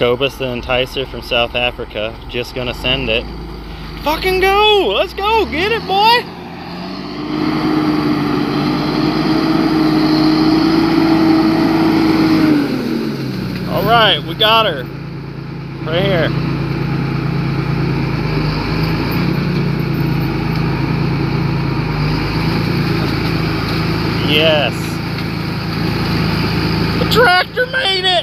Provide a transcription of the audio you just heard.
Cobus the Enticer from South Africa. Just gonna send it. Fucking go! Let's go! Get it, boy! Alright, we got her. Right here. Yes. The tractor made it!